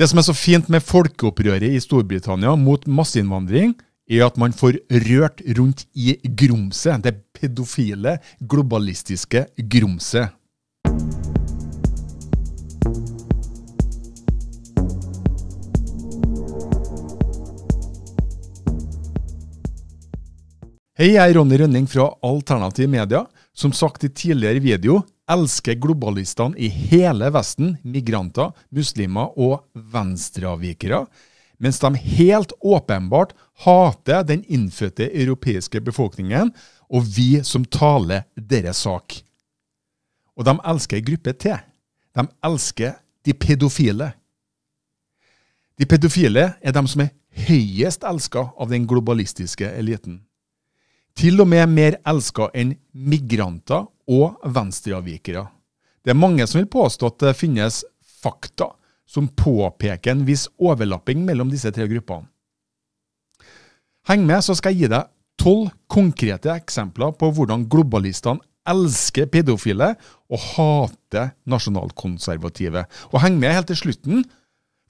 Det som er så fint med folkeopprøret i Storbritannia mot masseinnvandring, er at man får rørt rundt i grumset. Det pedofile, globalistiske grumset. Hei, jeg er Ronny Rønning fra Alternativ Media. Som sagt i tidligere video, elsker globalistene i hele Vesten migranter, muslimer og venstreavvikere, mens de helt åpenbart hater den innfødte europeiske befolkningen og vi som taler deres sak. Og de elsker ei gruppe til. De elsker de pedofile. De pedofile er de som er høyest elska av den globalistiske eliten. Til og med mer elska enn migranter og venstreavvikere. Det er mange som vil påstå at det finnes fakta som påpeker en viss overlapping mellom disse tre gruppene. Heng med, så skal jeg gi deg tolv konkrete eksempler på hvordan globalistene elsker pedofile og hater nasjonalkonservative. Og heng med helt til slutten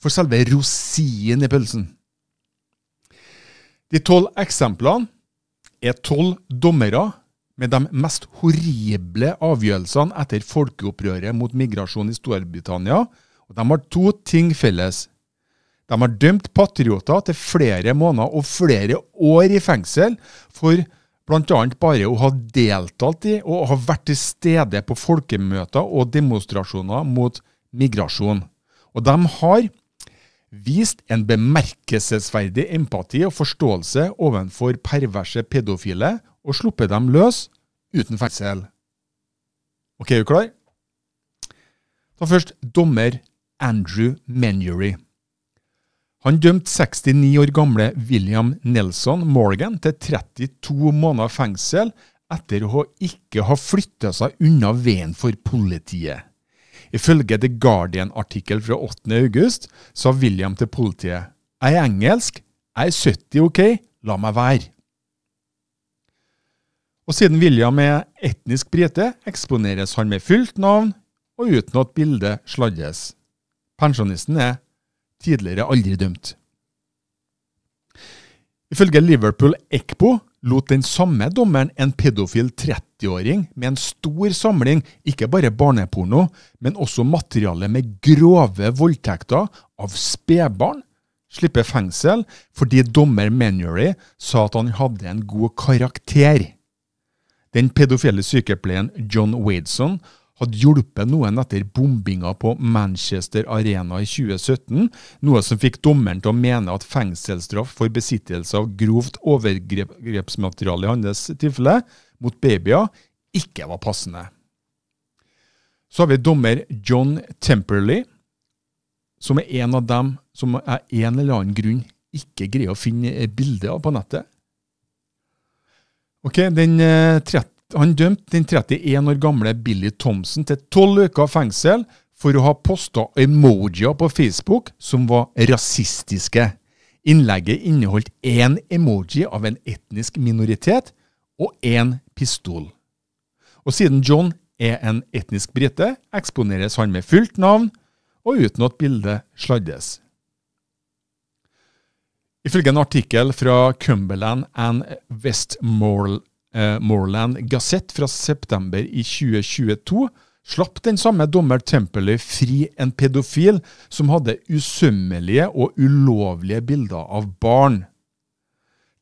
for selve rosinen i pølsen. De tolv eksemplene er tolv dommere med de mest horrible avgjørelsene etter folkeopprøret mot migrasjon i Storbritannia. Og de har to ting felles. De har dømt patrioter til flere måneder og flere år i fengsel for bl.a. bare å ha deltatt i og ha vært til stede på folkemøter og demonstrasjoner mot migrasjon. Og de har vist en bemerkelsesverdig empati og forståelse overfor perverse pedofile og sluppet dem løs uten fengsel. Ok, er du klar? Ta først dommer Andrew Menury. Han dømte 69 år gamle William Nelson Morgan til 32 måneder fengsel etter å ikke ha flytta seg unna veien for politiet. Ifølge The Guardian-artikkel fra 8. august sa William til politiet Jeg er engelsk, jeg er 70 ok, la meg være. Og siden William er etnisk brite, eksponeres han med fullt navn og uten at bildet sladdes. Pensjonisten er tidligere aldri dømt. Ifølge Liverpool Ekpo lot den samme dommeren en pedofil 30-åring med en stor samling ikke bare barneporno, men også materiale med grove voldtekter av spedbarn, slippe fengsel fordi dommer Manuary sa at han hadde en god karakter. Den pedofile sykepleieren John Wadeson hadde hjulpet noen etter bombinga på Manchester Arena i 2017, noe som fikk dommeren til å mene at fengselsstraff for besittelse av grovt overgrepsmateriale i hans tilfelle mot babyer ikke var passende. Så har vi dommer John Temperley, som er en av dem som av en eller annen grunn ikke greier å finne bilder av på nettet. Ok, Den 30 eh, han dømte den 31 år gamle Billy Thompson til tolv uker fengsel for å ha posta emojier på Facebook som var rasistiske. Innlegget inneholdt én emoji av en etnisk minoritet og én pistol. Og siden John er en etnisk brite, eksponeres han med fullt navn og uten at bildet sladdes. Ifølge en artikkel fra Cumberland and Westmoreland eh, Gazette fra september i 2022 slapp den samme dommer Temperley fri en pedofil som hadde usømmelige og ulovlige bilder av barn.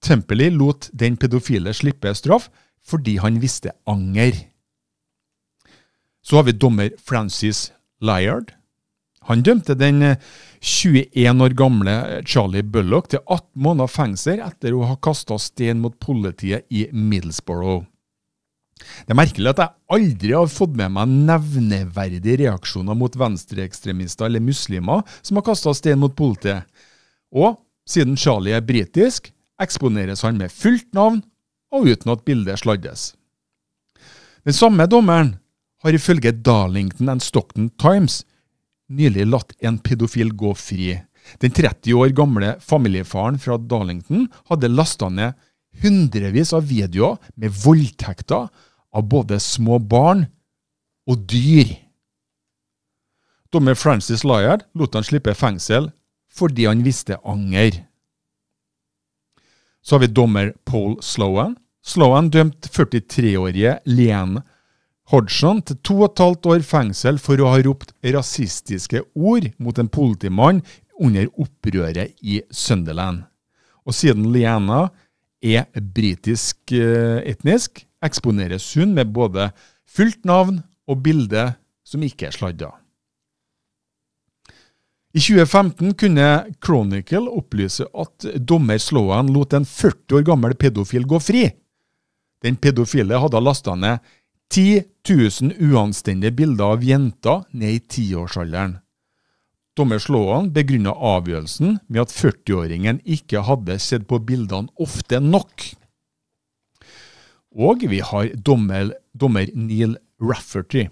Temperley lot den pedofile slippe straff fordi han visste anger. Så har vi dommer Francis Liard. Han dømte den 21 eh, år gamle Charlie Bullock til 18 måneder fengsel etter å ha kasta stein mot politiet i Middlesbrough. Det er merkelig at jeg aldri har fått med meg nevneverdige reaksjoner mot venstreekstremister eller muslimer som har kasta stein mot politiet. Og siden Charlie er britisk, eksponeres han med fullt navn og uten at bildet sladdes. Den samme dommeren har ifølge Darlington and Stockton Times nylig latt en pedofil gå fri. Den 30 år gamle familiefaren fra Darlington hadde lasta ned hundrevis av videoer med voldtekter av både små barn og dyr. Dommer Francis Lyard lot han slippe fengsel fordi han visste anger. Så har vi dommer Paul Sloan. Sloan dømte 43-årige Leanne Hodgson til to og et halvt år fengsel for å ha ropt rasistiske ord mot en politimann under opprøret i Sunderland. Og siden Liana er britisk eh, etnisk, eksponeres hun med både fullt navn og bilde som ikke er sladda. I 2015 kunne Chronicle opplyse at dommer Sloan lot en 40 år gammel pedofil gå fri. Den pedofile hadde lasta ned 10 000 uanstendige bilder av jenter ned i tiårsalderen. Dommer Slåan begrunna avgjørelsen med at 40-åringen ikke hadde sett på bildene ofte nok. Og vi har dommer, dommer Neil Rafferty.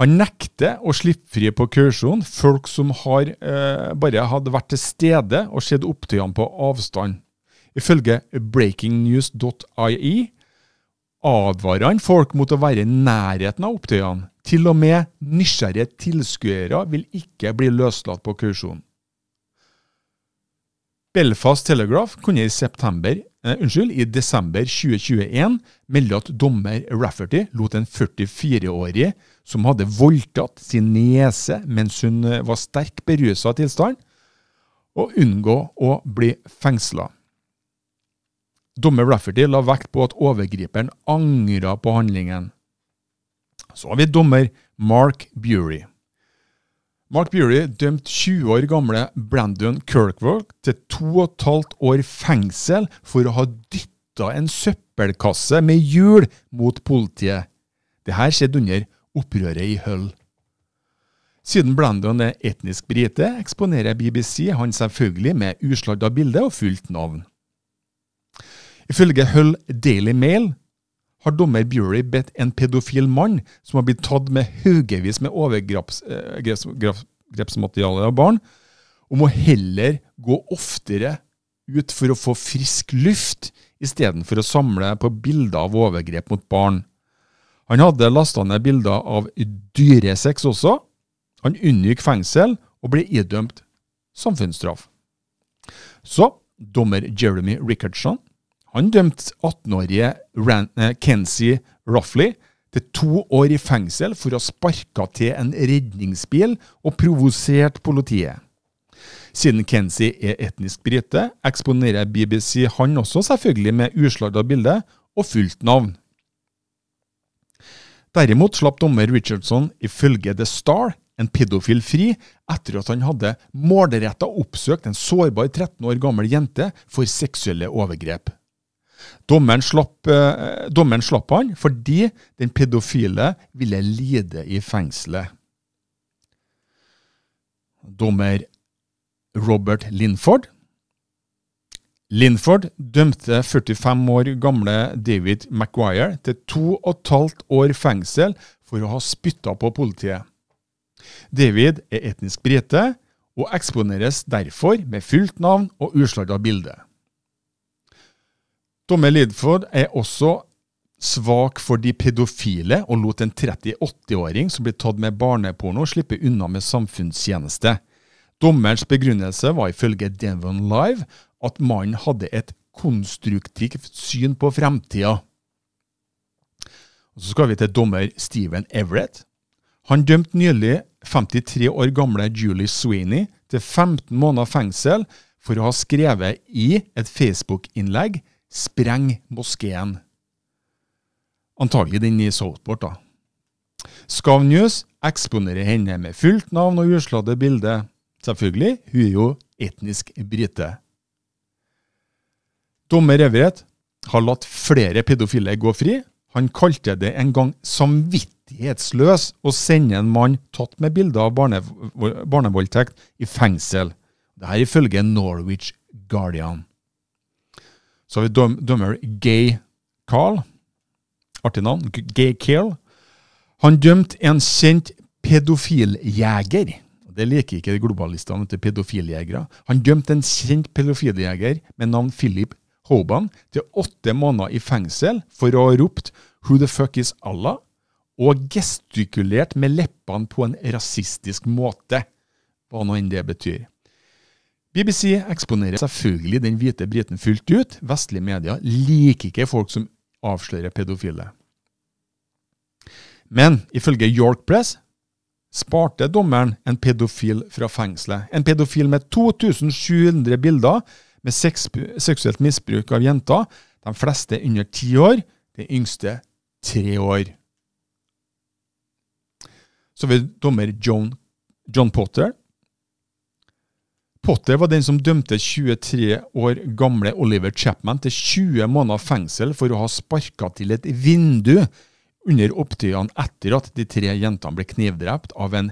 Han nekter å slippe fri på kursjonen folk som har, eh, bare hadde vært til stede og sett opptøyene på avstand. Ifølge breakingnews.ie advarer han folk mot å være i nærheten av opptøyene. Til og med nysgjerrige tilskuere vil ikke bli løslatt på kursjonen. Belfast Telegraph kunne i september eh, unnskyld, i desember 2021 melde at dommer Rafferty lot en 44-årig som hadde voldtatt sin niese mens hun eh, var sterk berusa tilstand, å unngå å bli fengsla. Dommer Rafferty la vekt på at overgriperen angra på handlingen. Så har vi dommer Mark Bury. Mark Bury dømte 20 år gamle Brandon Kirkwork til to og et halvt år fengsel for å ha dytta en søppelkasse med hjul mot politiet. Dette skjedde under opprøret i Hull. Siden Brandon er etnisk brite, eksponerer BBC han selvfølgelig med usladda bilde og fullt navn. Ifølge Hull Daily Mail har dommer Bury bedt en pedofil mann som har blitt tatt med haugevis med overgrepsmateriale av barn, om å heller gå oftere ut for å få frisk luft, istedenfor å samle på bilder av overgrep mot barn. Han hadde lasta ned bilder av dyresex også. Han unngikk fengsel og ble idømt samfunnsstraff. Så dommer Jeremy Rickardson han dømte 18-årige eh, Kenzie Ruffley til to år i fengsel for å ha sparka til en redningsbil og provosert politiet. Siden Kenzie er etnisk brite, eksponerer BBC han også selvfølgelig med uslagda bilde og fullt navn. Derimot slapp dommer Richardson ifølge The Star en pedofil fri etter at han hadde målretta oppsøkt en sårbar 13 år gammel jente for seksuelle overgrep. Dommeren slapp, eh, dommeren slapp han fordi den pedofile ville lide i fengselet. Dommer Robert Linford Linford dømte 45 år gamle David Maguire til to og et halvt år fengsel for å ha spytta på politiet. David er etnisk brite og eksponeres derfor med fullt navn og usladda bilde. Dommer Lidford er også svak for de pedofile og lot en 38-åring som ble tatt med barneporno, slippe unna med samfunnstjeneste. Dommerens begrunnelse var ifølge Devon Live at mannen hadde et konstruktivt syn på fremtida. Så skal vi til dommer Steven Everett. Han dømte nylig 53 år gamle Julie Sweeney til 15 måneder fengsel for å ha skrevet i et Facebook-innlegg Spreng moskeen. Antagelig den i Southport, da. Skav News eksponerer henne med fullt navn og usladde bilde. Selvfølgelig, hun er jo etnisk brite. Dommer Everett har latt flere pedofile gå fri. Han kalte det en gang samvittighetsløs å sende en mann tatt med bilder av barne, barnevoldtekt i fengsel. Dette ifølge Norwich Guardian. Så har vi dom, dommer Gay Carl. Artig navn. Gay Carl. Han dømte en kjent pedofiljeger. Det liker ikke globalistene til pedofiljegere. Han dømte en kjent pedofiljeger med navn Philip Hoban til åtte måneder i fengsel for å ha ropt 'Who the fuck is Allah?' og gestikulert med leppene på en rasistisk måte, hva nå enn det betyr. BBC eksponerer selvfølgelig den hvite briten fullt ut. Vestlige medier liker ikke folk som avslører pedofile. Men ifølge York Press sparte dommeren en pedofil fra fengselet. En pedofil med 2700 bilder med seksuelt misbruk av jenter. De fleste under ti år, de yngste tre år. Så vil dommer John, John Potter. Potter var den som dømte 23 år gamle Oliver Chapman til 20 måneder fengsel for å ha sparka til et vindu under opptøyene etter at de tre jentene ble knivdrept av en,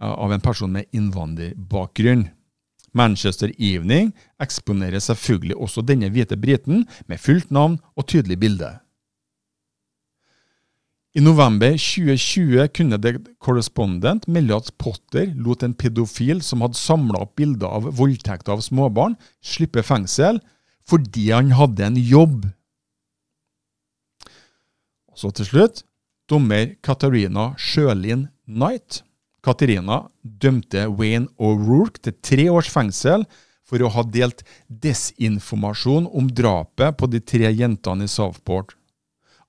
av en person med innvandrerbakgrunn. Manchester Evening eksponerer selvfølgelig også denne hvite briten med fullt navn og tydelig bilde. I november 2020 kunne The Correspondent melde at Potter lot en pedofil som hadde samla opp bilder av voldtekter av småbarn, slippe fengsel fordi han hadde en jobb. Så til slutt dommer Katarina Sjølin Knight. Katarina dømte Wayne O'Rourke til tre års fengsel for å ha delt desinformasjon om drapet på de tre jentene i Southport.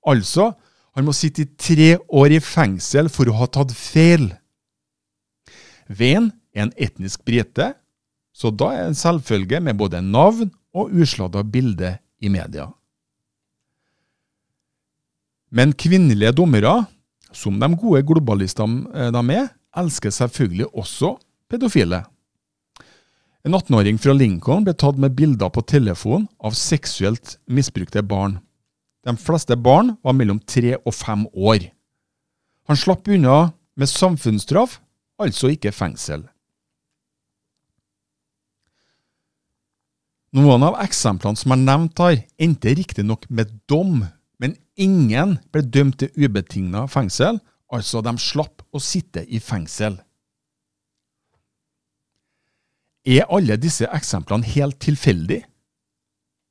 Altså han må sitte i tre år i fengsel for å ha tatt feil. Ven er en etnisk brite, så da er det en selvfølge med både navn og usladda bilde i media. Men kvinnelige dommere, som de gode globalistene eh, de er, elsker selvfølgelig også pedofile. En 18-åring fra Lincoln ble tatt med bilder på telefon av seksuelt misbrukte barn. De fleste barn var mellom tre og fem år. Han slapp unna med samfunnsstraff, altså ikke fengsel. Noen av eksemplene som er nevnt her, endte riktignok med dom, men ingen ble dømt til ubetinga fengsel, altså de slapp å sitte i fengsel. Er alle disse eksemplene helt tilfeldige?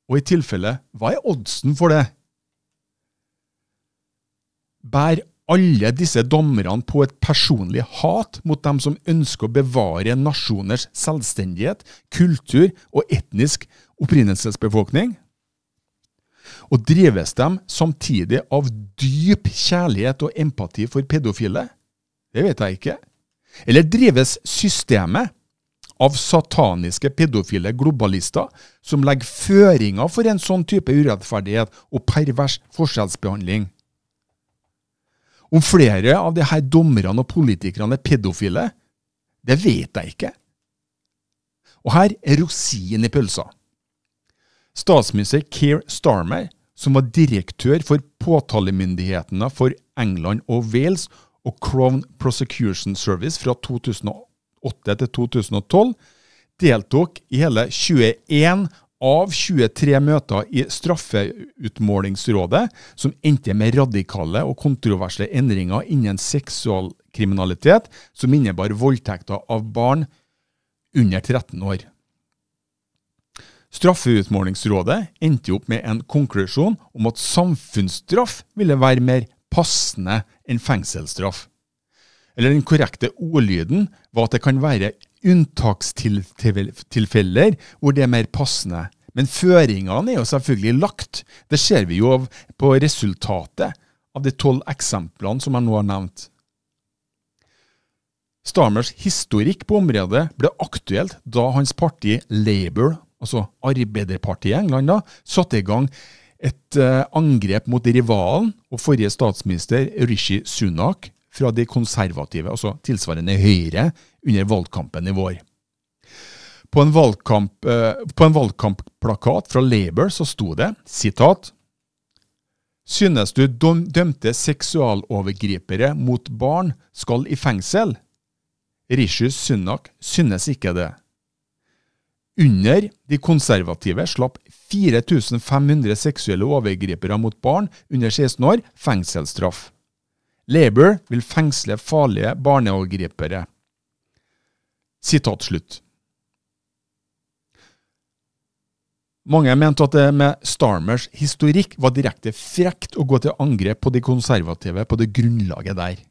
Og i tilfelle, hva er oddsen for det? Bærer alle disse dommerne på et personlig hat mot dem som ønsker å bevare nasjoners selvstendighet, kultur og etnisk opprinnelsesbefolkning? Og drives de samtidig av dyp kjærlighet og empati for pedofile? Det vet jeg ikke. Eller drives systemet av sataniske pedofile globalister som legger føringer for en sånn type urettferdighet og pervers forskjellsbehandling? Om flere av de her dommerne og politikerne er pedofile, det vet jeg ikke. Og her er rosinen i pølsa. Statsminister Keir Starmer, som var direktør for påtalemyndighetene for England og Wales og Crown Prosecution Service fra 2008 til 2012, deltok i hele 21 av 23 møter i Straffeutmålingsrådet, som endte med radikale og kontroversielle endringer innen seksualkriminalitet, som innebar voldtekter av barn under 13 år. Straffeutmålingsrådet endte opp med en konklusjon om at samfunnsstraff ville være mer passende enn fengselsstraff. Eller den korrekte ordlyden var at det kan være unntakstilfeller hvor det er mer passende. Men føringene er jo selvfølgelig lagt. Det ser vi jo på resultatet av de tolv eksemplene som jeg nå har nevnt. Starmers historikk på området ble aktuelt da hans parti Labour, altså Arbeiderpartiet i England, da, satte i gang et uh, angrep mot rivalen og forrige statsminister Rishi Sunak fra de konservative, altså tilsvarende Høyre, under valgkampen i vår. På en, valgkamp, eh, på en valgkampplakat fra Labour så sto det sitat Synes du dømte seksualovergripere mot barn skal i fengsel? Rishi Sunak synes ikke det. Under de konservative slapp 4500 seksuelle overgripere mot barn under 16 år fengselsstraff. Labour vil fengsle farlige barneovergripere. Sitat slutt. Mange mente at det med Starmers historikk var direkte frekt å gå til angrep på de konservative på det grunnlaget der.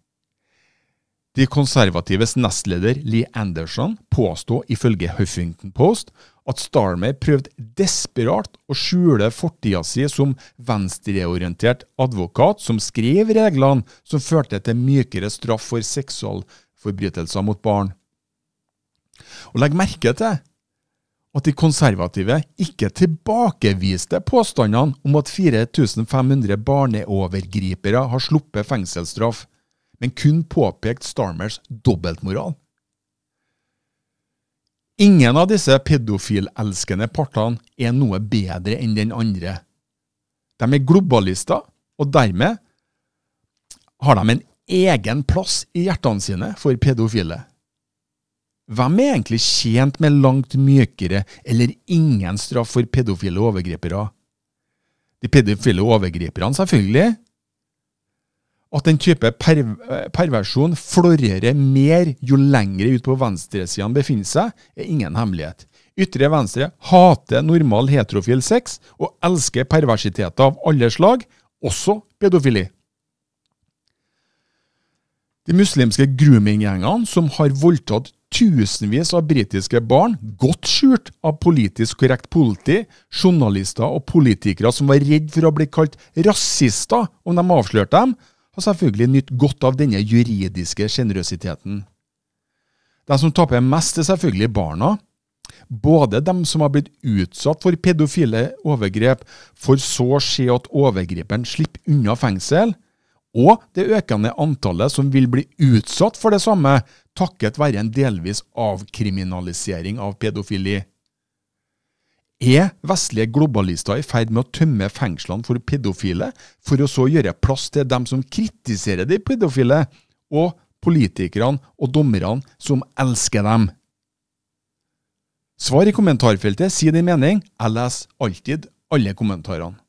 De konservatives nestleder Lee Anderson påstod ifølge Huffington Post at Starmer prøvde desperat å skjule fortida si som venstreorientert advokat som skrev reglene som førte til mykere straff for seksualforbrytelser mot barn. Og legg merke til at de konservative ikke tilbakeviste påstandene om at 4500 barneovergripere har sluppet fengselsstraff, men kun påpekt Starmers dobbeltmoral. Ingen av disse pedofilelskende partene er noe bedre enn den andre. De er globalister, og dermed har de en egen plass i hjertene sine for pedofile. Hvem er egentlig tjent med langt mykere eller ingen straff for pedofile overgripere? De pedofile overgriperne, selvfølgelig. At den type perv perversjon florerer mer jo lengre ut på venstresiden befinner seg, er ingen hemmelighet. Ytre venstre hater normal heterofil sex og elsker perversiteter av alle slag, også pedofili. De muslimske grooming-gjengene som har voldtatt tusenvis av britiske barn, godt skjult av politisk korrekt politi, journalister og politikere som var redd for å bli kalt rasister om de avslørte dem, har selvfølgelig nytt godt av denne juridiske sjenerøsiteten. De som taper mest, er selvfølgelig barna. Både dem som har blitt utsatt for pedofile overgrep, for så å se at overgriperen slipper unna fengsel, og det økende antallet som vil bli utsatt for det samme, takket være en delvis avkriminalisering av pedofili. Er vestlige globalister i ferd med å tømme fengslene for pedofile, for å så gjøre plass til dem som kritiserer de pedofile, og politikerne og dommerne som elsker dem? Svar i kommentarfeltet, si din mening. Jeg leser alltid alle kommentarene.